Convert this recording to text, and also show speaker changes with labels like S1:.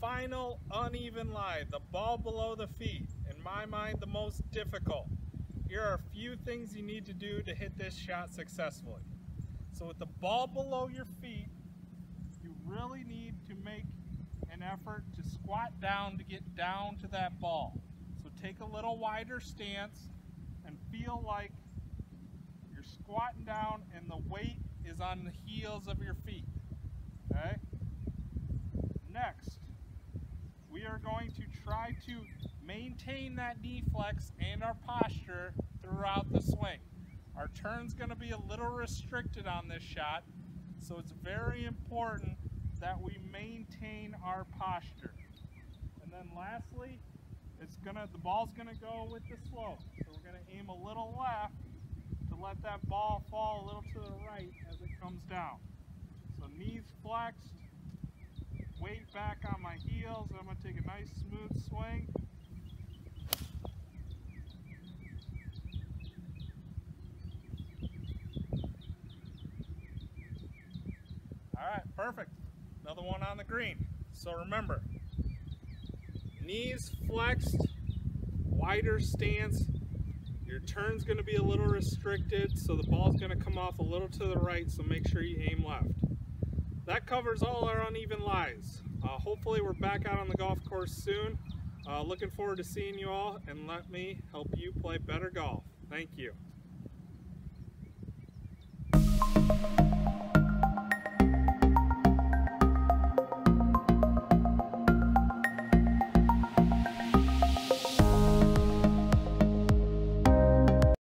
S1: final uneven lie, the ball below the feet, in my mind the most difficult. Here are a few things you need to do to hit this shot successfully. So with the ball below your feet, you really need to make an effort to squat down to get down to that ball. So take a little wider stance and feel like you're squatting down and the weight is on the heels of your feet. Okay? We are going to try to maintain that knee flex and our posture throughout the swing. Our turn's going to be a little restricted on this shot, so it's very important that we maintain our posture. And then lastly, it's gonna the ball's gonna go with the slope. So we're gonna aim a little left to let that ball fall a little to the right as it comes down. So knees flexed, weight back on my heels. I'm gonna take a nice smooth swing. All right, perfect. Another one on the green. So remember, knees flexed, wider stance. Your turn's gonna be a little restricted, so the ball's gonna come off a little to the right, so make sure you aim left. That covers all our uneven lies. Uh, hopefully we're back out on the golf course soon. Uh, looking forward to seeing you all, and let me help you play better golf. Thank you.